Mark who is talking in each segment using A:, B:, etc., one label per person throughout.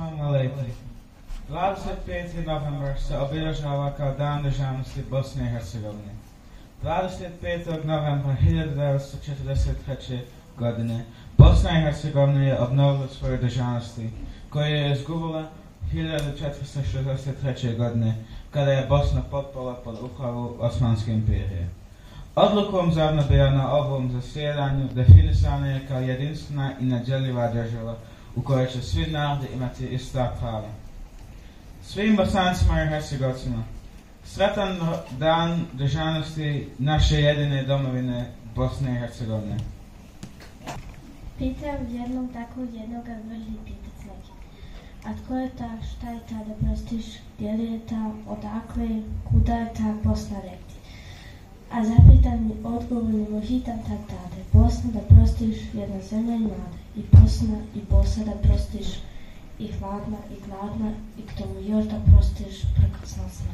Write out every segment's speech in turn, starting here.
A: Assalamu alaikum. 25. novembar se obilježava kao dan državnosti Bosne i Hercegovine. 25. novembra 1943. godine Bosna i Hercegovina je obnovila svoje državnosti koje je izgubila 1463. godine kada je Bosna potpala pod upravu Osmanske imperije. Odlukom zavnobija na ovom zasjedanju definisana je kao jedinstvena i nadjeljiva država u kojoj će svi narodi imati ista prava. Svim bosancima i hercegovcima, sretan dan državnosti naše jedine domovine Bosne i Hercegovine.
B: Pitam jednog takvog jednog vrli pitat neki. A tko je ta, šta je ta da prostiš, gdje li je ta, odakle, kuda je ta Bosna rekti? A zapitan mi odgovorni mu hitan tak tade, Bosna da prostiš jedna zemlja i nade, i Bosna i Bosa da prostiš, i hladna i gladna, i k tomu još da prostiš prekrasna sna.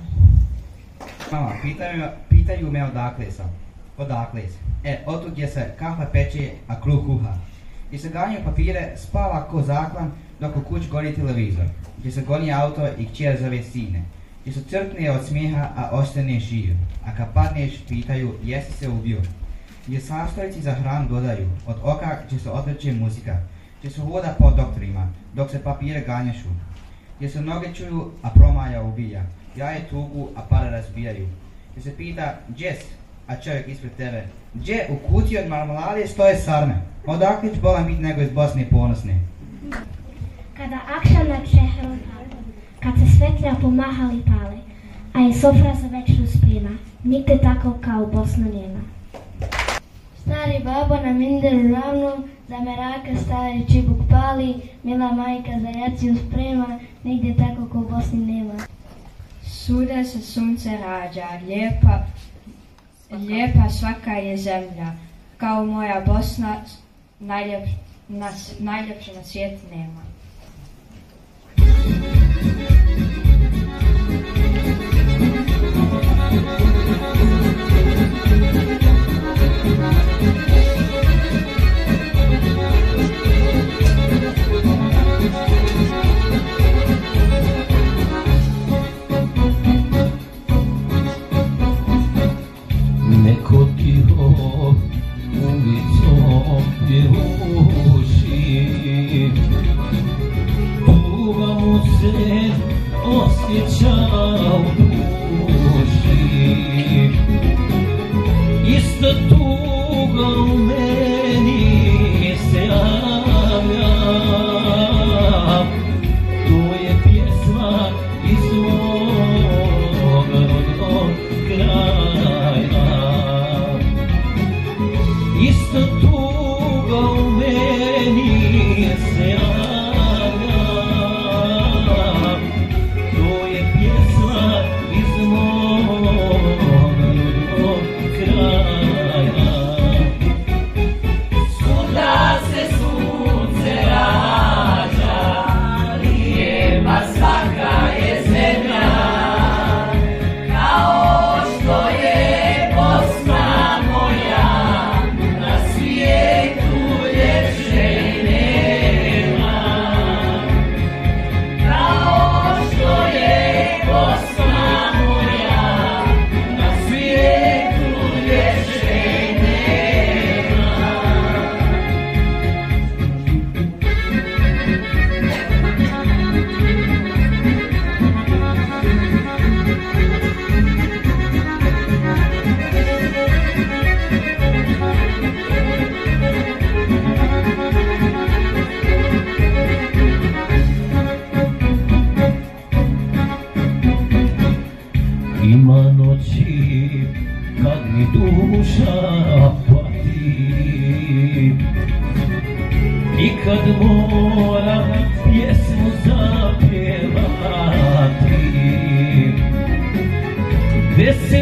C: Mama, pitaju, pitaju me odakle sam. Odakle sam. E, otud gdje se kahva peče, a kruh kuha. Gdje se ganjaju papire, spava ko zaklan, dok u kuć gori televizor. Gdje se goni auto i kćer zove sine. Gdje su crkne od smijeha, a ostane živ. A kad padneš, pitaju, jesi se ubio. Gdje sastojci za hranu dodaju, od oka gdje se otvrće muzika. Gdje se hoda po doktorima, dok se papire ganjašu. Gdje se noge čuju, a promaja ubija. Jaje tugu, a pare razbijaju. Gdje se pita, gdje? A čovjek ispred tebe, gdje u kuti od marmelade stoje sarme? Odakle će bolan biti nego iz Bosne ponosne?
B: Kada akšam na čehru kad se svetlja pomahali pale, a i sofra za večeru sprema, nigde tako kao u Bosnu nema.
D: Stari babo na minderu ravno, za meraka stari čibuk pali, mila majka za jaciju sprema, nigdje tako ko u Bosni nema.
E: Suda se sunce rađa, lijepa, lijepa svaka je zemlja, kao moja Bosna, najljep, na, najljepše na svijetu nema. ikut Yeah.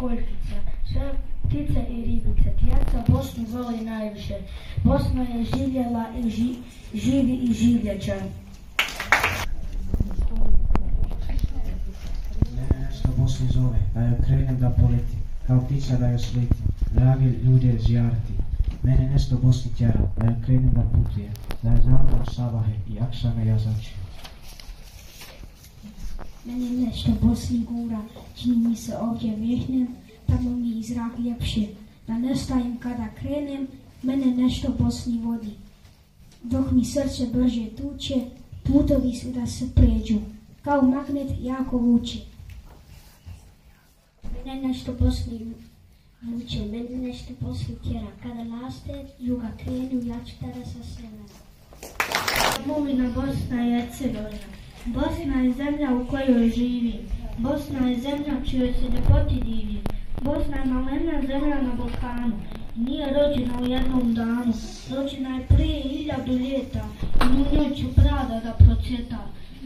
E: Školjkica, sve ptice i ribice. Djeca Bosnu voli najviše. Bosna je živjela i ži- živi i življeća.
B: Mene nešto Bosni zove, da joj krenem da poleti, kao ptica da joj sleti, dragi ljude zjarati. Mene nešto Bosni tjera, da joj krenem da putuje, da je zavrlo sabahe i aksame jazači.
F: Mene nešto Bosni gura, čini mi se ovdje vjehnem, tamo mi je zrak ljepše. Da ne stajem kada krenem, mene nešto Bosni vodi. Dok mi srce brže tuče, putovi su da se pređu, kao magnet jako vuče. Mene nešto Bosni vuče, mene nešto Bosni tjera. Kada laste, juga krenu, ja ću tada sa severa. Mumina Bosna i Hercegovina. Bosna je zemlja u kojoj živim. Bosna je zemlja čijoj se ljepoti divim. Bosna je malena zemlja na Balkanu. Nije rođena u jednom danu. Rođena je prije hiljadu ljeta. I u njoj će pravda da procvjeta.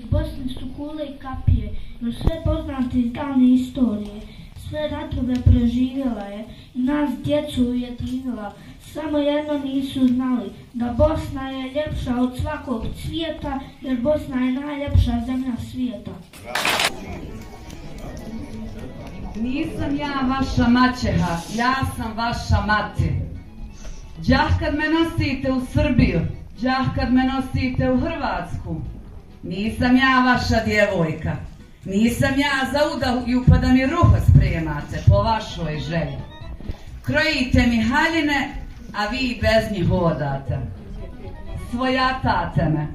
F: U Bosni su kule i kapije. No sve poznate iz davne istorije. Sve ratove preživjela je i nas djecu ujedinila. Samo jedno nisu znali, da Bosna je ljepša od svakog cvijeta, jer Bosna je najljepša zemlja svijeta.
G: Nisam ja vaša maćeha, ja sam vaša mati. Đah kad me nosite u Srbiju, đah kad me nosite u Hrvatsku. Nisam ja vaša djevojka, nisam ja za udaju pa da mi ruho spremate po vašoj želji. Krojite mi haljine, a vi bez njih hodate. Svojatate me.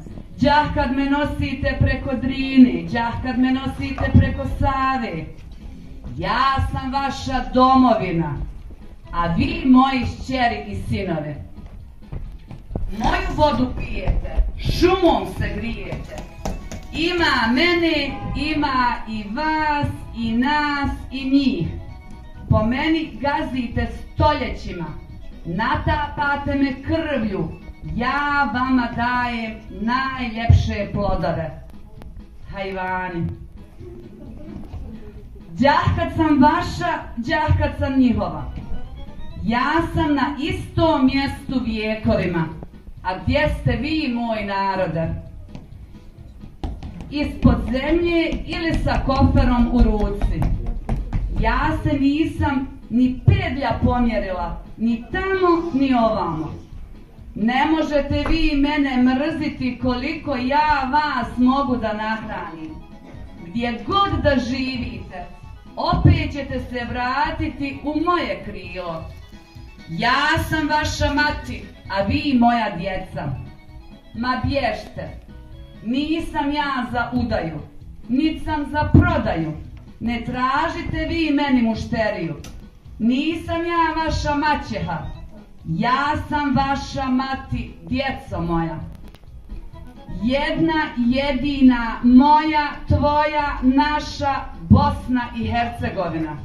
G: Đah kad me nosite preko Drini, đah kad me nosite preko Save. Ja sam vaša domovina, a vi moji šćeri i sinovi. moju vodu pijete, šumom se grijete. Ima mene, ima i vas, i nas, i njih. Po meni gazite stoljećima, natapate me krvlju, ja vama dajem najljepše plodove. Hajvani. Đah kad sam vaša, đah kad sam njihova. Ja sam na istom mjestu vijekovima. A gdje ste vi, moj narode? Ispod zemlje ili sa koferom u ruci? Ja se nisam ni pedlja pomjerila, ni tamo, ni ovamo. Ne možete vi mene mrziti koliko ja vas mogu da nahranim. Gdje god da živite, opet ćete se vratiti u moje krilo. Ja sam vaša mati, a vi moja djeca. Ma bježte, nisam ja za udaju, nit sam za prodaju. Ne tražite vi meni mušteriju. Nisam ja vaša maćeha, ja sam vaša mati, djeco moja. Jedna jedina moja, tvoja, naša Bosna i Hercegovina.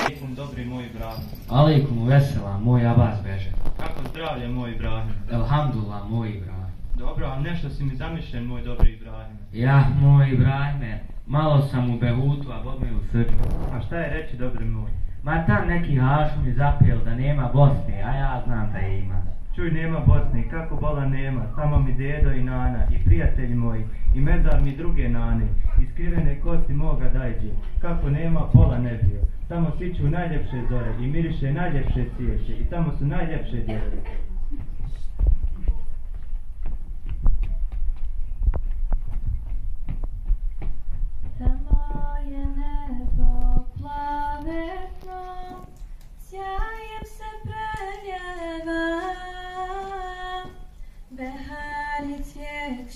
H: Alaikum, dobri moj Ibrahim.
I: Alaikum, vesela, moj Abbas beže.
H: Kako zdravlje moj Ibrahim?
I: Elhamdulillah, moj Ibrahim.
H: Dobro, ali nešto si mi zamišljen, moj dobri Ibrahim.
I: Ja, moj Ibrahime, malo sam u Behutu, a Bog mi u Srpsku.
H: A šta je reći, dobri moj?
I: Ma tam neki hašu mi zapijel da nema Bosne, a ja znam da je ima.
H: Čuj, nema Bosne, kako bola nema, tamo mi dedo i nana, i prijatelji moji, i mezar mi druge nane, i skrivene kosti moga dajđe, kako nema pola ne bio. Tamo siću najljepše zore i miriše najljepše cvijeće i tamo su najljepše djece.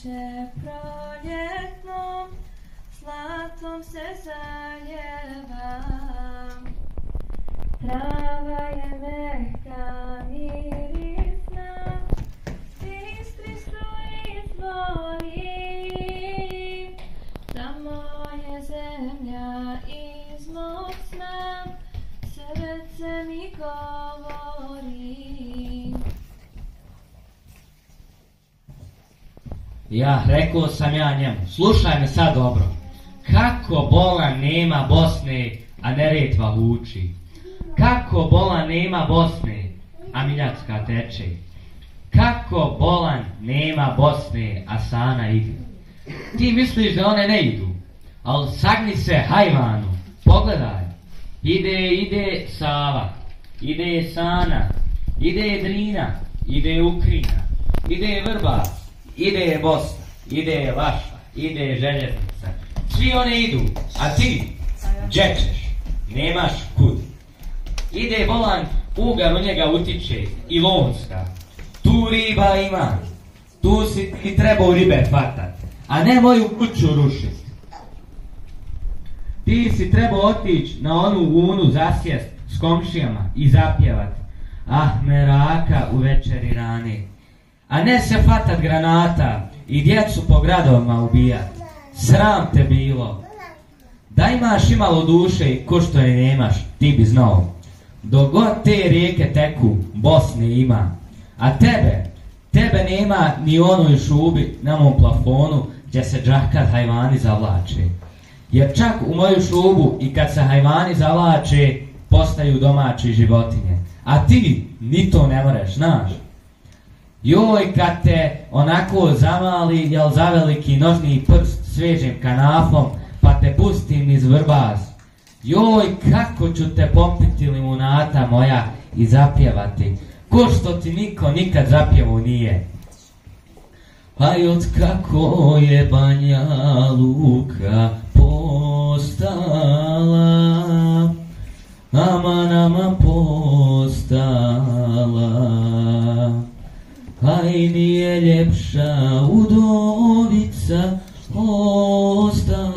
J: Cvijeće proljetnom, zlatom se zaljeva. Trava je mehka mirisna, bistri su izvori. Tamo je zemlja iz mog sna, srce mi govori.
I: Ja, rekao sam ja njemu, slušaj me sad dobro. Kako bola nema Bosne, a Neretva huči. Kako bola nema Bosne, a Miljacka teče. Kako bolan nema Bosne, a Sana ide. Ti misliš da one ne idu, ali sagni se hajvanu, pogledaj. Ide, ide Sava, ide Sana, ide Drina, ide Ukrina, ide Vrba, ide Bosna, ide Vaša, ide Željeznica. Svi one idu, a ti, gdje ćeš? Nemaš kud. Ide volan, ugar u njega utiče, i lonska. Tu riba ima, tu si ti trebao ribe hvatat, a ne moju kuću rušit. Ti si trebao otići na onu unu zasjest s komšijama i zapjevat. Ah, meraka u večeri rani. A ne se fatat granata i djecu po gradovima ubijat. Sram te bilo. Da imaš imalo duše ko što je nemaš, ti bi znao. Dok god te rijeke teku, Bosne ima. A tebe, tebe nema ni onoj šubi na mom plafonu gdje se džakat hajvani zavlače. Jer čak u moju šubu i kad se hajvani zavlače, postaju domaći životinje. A ti ni to ne moreš, znaš. Joj, kad te onako zamali, jel za veliki nožni prst svežim kanafom, pa te pustim iz vrbaz. Joj, kako ću te popiti limunata moja i zapjevati, ko što ti niko nikad zapjevu nije. A i od kako je Banja Luka postala, aman aman postala. Aj nije ljepša udovica ostala,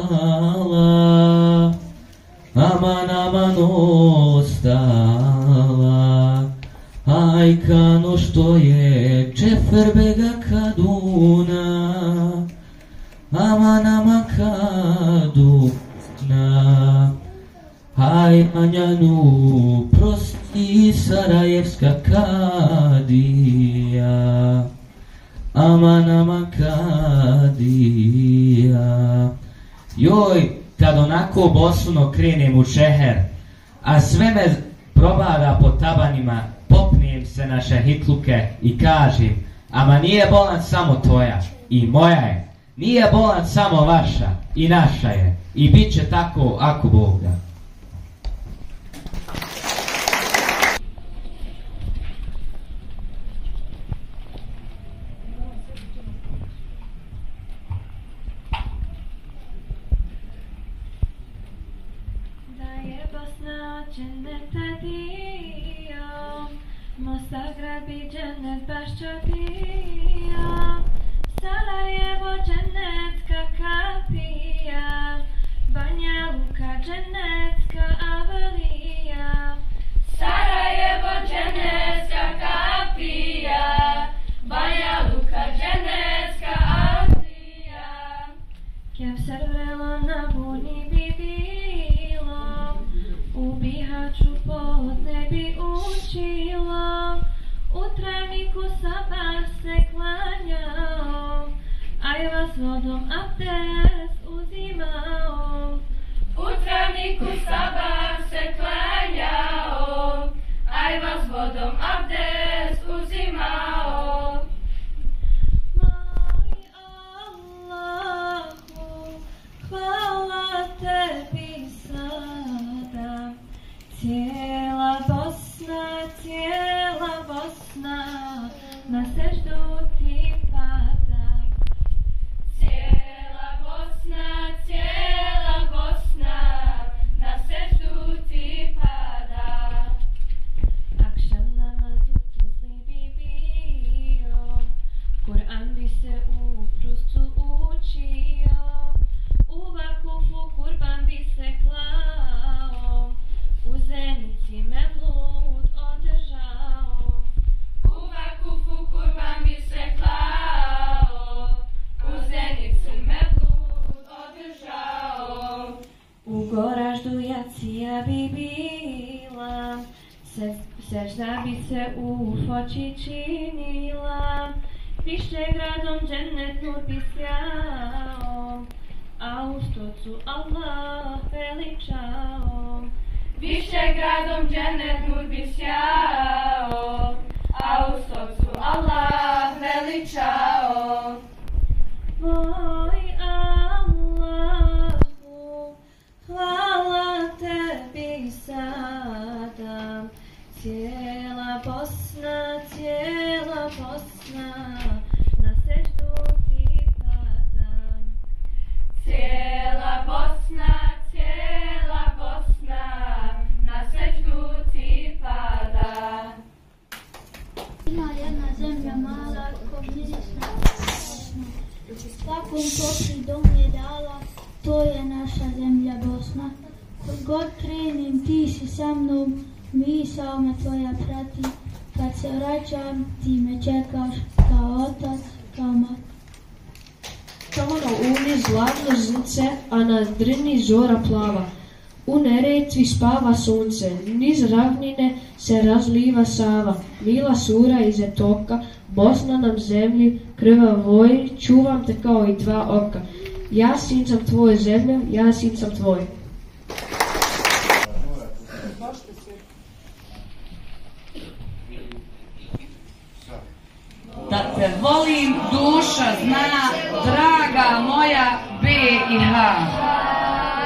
I: aman aman ostala. Aj Ajkano što je Čeferbega Kaduna. Aman aman Kaduna. Aj Anjanu prosti Sarajevska Kadija Aman aman Kadija Joj, kad onako bosuno krenem u šeher, a sve me probada po tabanima, popnijem se na šehitluke i kažem, ama nije bolan samo tvoja i moja je, nije bolan samo vaša i naša je i bit će tako ako Bog. Da
J: aj vas vodom abdest uzimao.
K: U travniku
J: bila, se, sežda bi se u foči činila, više gradom džennet nur bi sjao, a u stocu Allah veličao.
K: Više gradom džennet nur bi sjao, a u srcu Allah veličao.
J: Bosna, na seždu ti pada.
K: Cijela Bosna, cijela Bosna, na seždu ti pada.
L: Ima jedna zemlja mala ko mirisna Svakom dom je dala, to je naša zemlja Bosna. Kud god krenem ti si sa mnom, misao me tvoja prati. Kad se vraćam ti me čekaš kao otac, kao mat.
M: Tamo na uni zlatno zrce, a na drini zora plava. U neretvi spava sunce, niz ravnine se razliva Sava. Mila sura iz etoka, Bosna nam zemlji, krva voj, čuvam te kao i dva oka. Ja sin sam tvoj zemlja, ja sin sam tvoj.
G: Da te volim duša zna, draga moja BiH.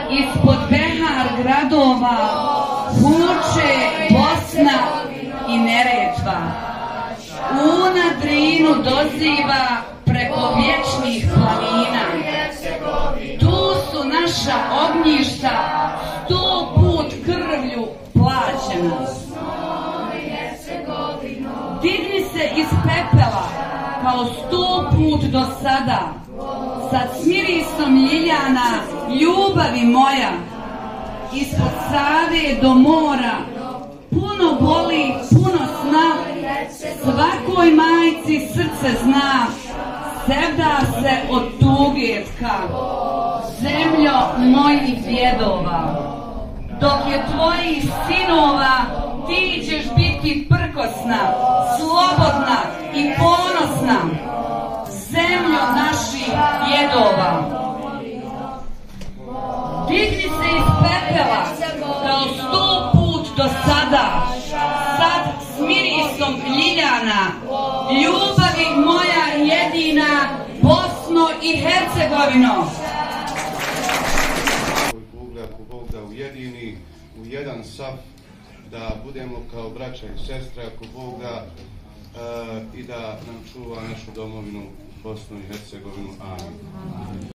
G: Ispod behar gradova huče Bosna i Neretva. Una Drinu doziva sada, sa smirisom ljiljana, ljubavi moja, ispod Save do mora, puno boli, puno sna, Svakoj majci srce zna, sevda se od tuge tka. Zemljo mojih djedova, dok je tvojih sinova, ti ćeš biti prkosna, djedova. Digni se iz pepela, kao sto put do sada, sad s mirisom ljiljana, ljubavi moja jedina, Bosno i Hercegovino.
N: Ako Bog da ujedini u jedan sav, da budemo kao braća i sestre, ako Bog da e, i da nam čuva našu domovinu Bosnu i Hercegovinu. Amin.